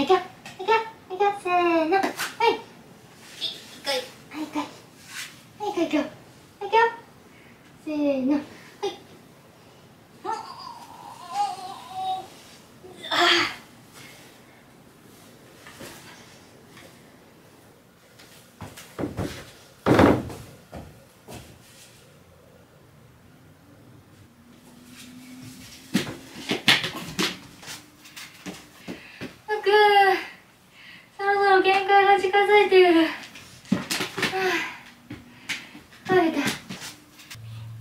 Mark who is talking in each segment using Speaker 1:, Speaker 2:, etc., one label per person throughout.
Speaker 1: D'accord 近づいてくる。はあ疲れた。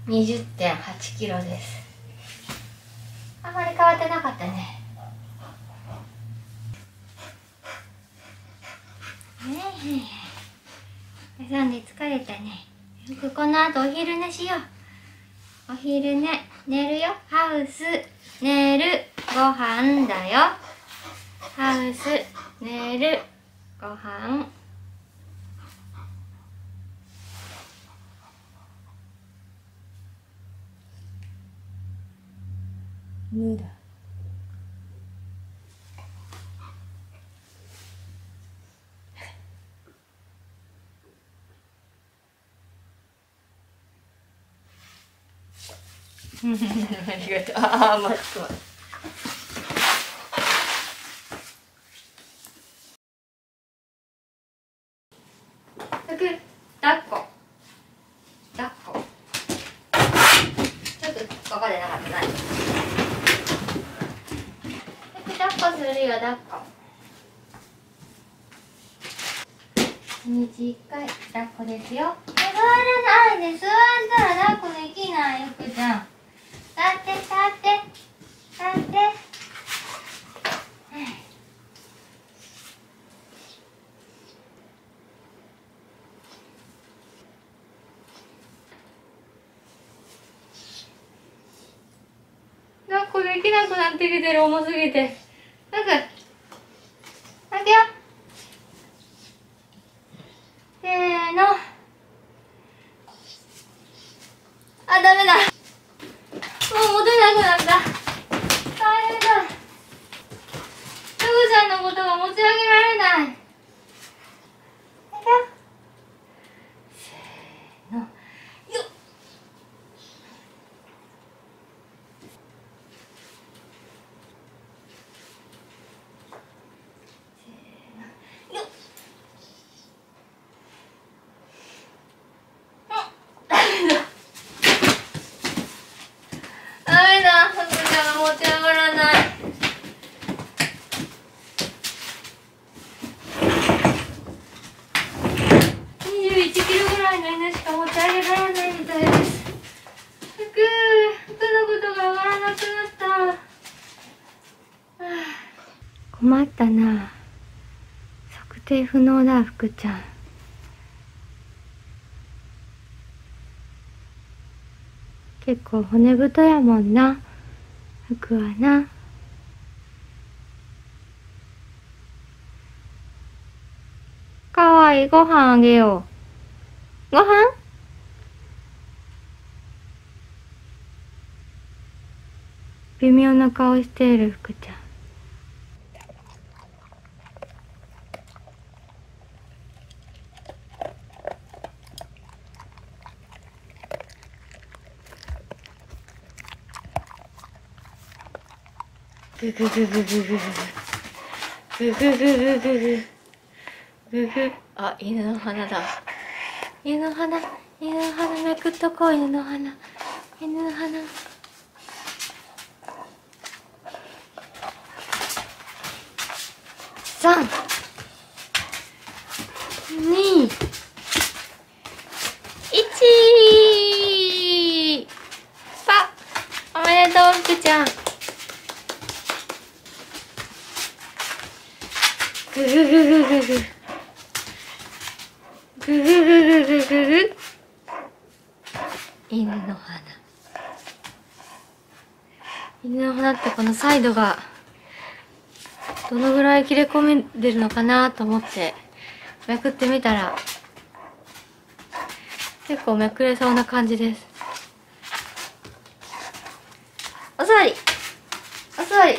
Speaker 1: 20.8キロです。あまり変わってなかったね。ねえ遊んで疲れたね。よくこの後お昼寝しよう。お昼寝寝るよ。ハウス寝る。ご飯だよ。ハウス寝る
Speaker 2: có hãng nuda Good. Ah, much
Speaker 1: fun. く抱っこ。抱っこ。ちょっとここでなかった。なふく抱っこするよ抱っこ。一日一回抱っこですよ。座らないで座ったら抱っこできない。よくちゃん。立って立って。立って。抱っこできなくなってきてる重すぎて。なんか開けよせーの。あダメだ。もう持てなくなった。大変だ。ふぐちゃんのことが持ち上げられないいくよせーのよっよっダメだ、ふぐちゃんが持ち上がらない。21キロぐらいの犬しか持ち上げられないみたいです。ふく、ふくのことが上がらなくなった。困ったな。測定不能だ、ふくちゃん。結構骨太やもんな服はなかわいいご飯あげようご飯？微妙な顔している福ちゃん。ぐぐぐぐぐぐぐぐぐぐぐぐぐぐぐあ犬の花だ犬の花犬の花めくっとこう犬の花ぐぐぐぐぐる。ぐるぐるぐる。犬の花。犬の花ってこのサイドが、どのぐらい切れ込んでるのかなと思って、めくってみたら、結構めくれそうな感じです。お座りお座り